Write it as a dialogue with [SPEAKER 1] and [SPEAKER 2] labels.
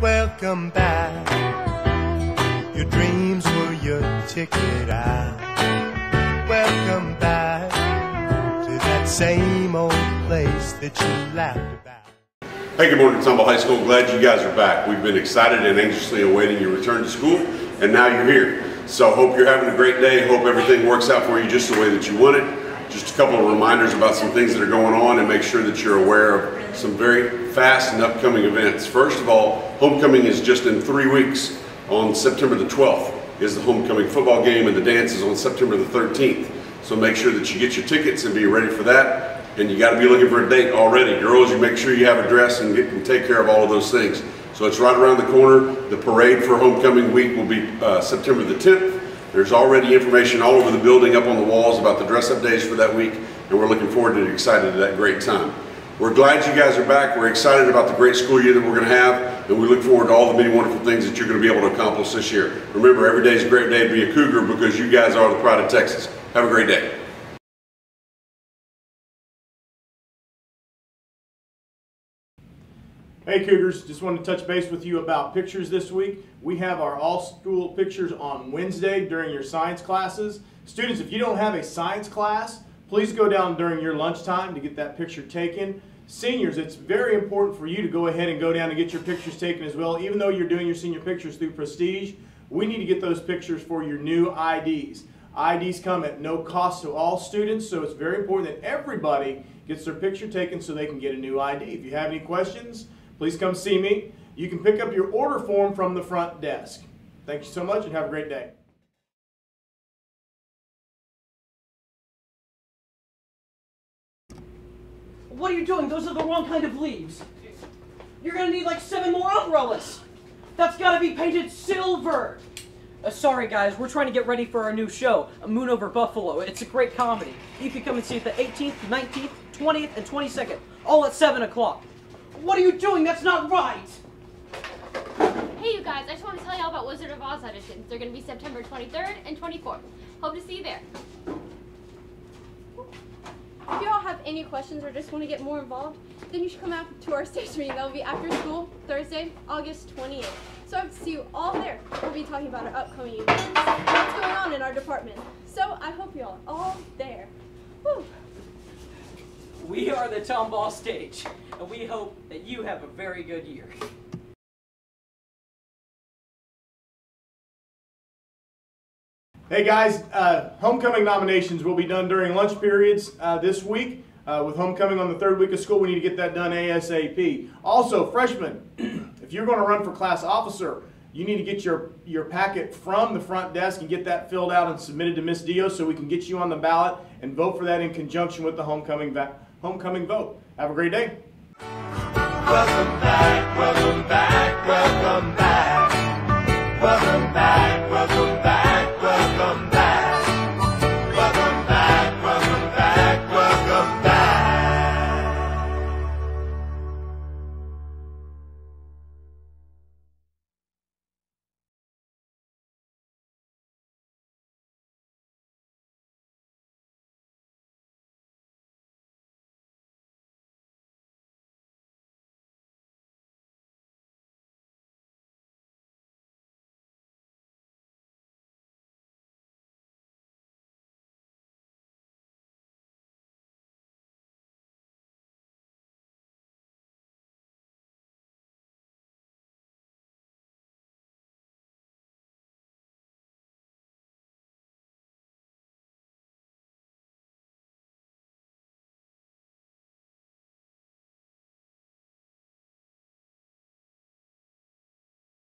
[SPEAKER 1] welcome back. Your dreams were your ticket out. Welcome back to that same old place that you laughed about.
[SPEAKER 2] Hey, good morning, Tomball High School. Glad you guys are back. We've been excited and anxiously awaiting your return to school, and now you're here. So hope you're having a great day. Hope everything works out for you just the way that you want it. Just a couple of reminders about some things that are going on and make sure that you're aware of some very fast and upcoming events. First of all, homecoming is just in three weeks. On September the 12th is the homecoming football game and the dance is on September the 13th. So make sure that you get your tickets and be ready for that. And you got to be looking for a date already. Girls, you make sure you have a dress and, get, and take care of all of those things. So it's right around the corner. The parade for homecoming week will be uh, September the 10th. There's already information all over the building up on the walls about the dress up days for that week, and we're looking forward to excited to that great time. We're glad you guys are back. We're excited about the great school year that we're going to have, and we look forward to all the many wonderful things that you're going to be able to accomplish this year. Remember, every day is a great day to be a Cougar because you guys are the pride of Texas. Have a great day.
[SPEAKER 3] Hey Cougars, just wanted to touch base with you about pictures this week. We have our all school pictures on Wednesday during your science classes. Students, if you don't have a science class, please go down during your lunchtime to get that picture taken. Seniors, it's very important for you to go ahead and go down and get your pictures taken as well. Even though you're doing your senior pictures through Prestige, we need to get those pictures for your new IDs. IDs come at no cost to all students, so it's very important that everybody gets their picture taken so they can get a new ID. If you have any questions, please come see me. You can pick up your order form from the front desk. Thank you so much and have a great day.
[SPEAKER 4] What are you doing? Those are the wrong kind of leaves. You're gonna need like seven more umbrellas. That's gotta be painted silver. Uh, sorry guys, we're trying to get ready for our new show, Moon Over Buffalo. It's a great comedy. You can come and see it the 18th, 19th, 20th, and 22nd, all at 7 o'clock. What are you doing? That's not right!
[SPEAKER 5] Hey you guys, I just want to tell you all about Wizard of Oz auditions. They're going to be September 23rd and 24th. Hope to see you there.
[SPEAKER 6] If you all have any questions or just want to get more involved, then you should come out to our stage meeting. That will be after school, Thursday, August 28th. So I hope to see you all there. We'll be talking about our upcoming events, what's going on in our department. So I hope you all are all there. Whew.
[SPEAKER 4] We are the Tomball Stage, and we hope that you have a very good year.
[SPEAKER 3] Hey guys, uh, homecoming nominations will be done during lunch periods uh, this week. Uh, with homecoming on the third week of school, we need to get that done ASAP. Also, freshmen, if you're going to run for class officer, you need to get your, your packet from the front desk and get that filled out and submitted to Miss Dio so we can get you on the ballot and vote for that in conjunction with the homecoming, homecoming vote. Have a great day.
[SPEAKER 1] Welcome back, welcome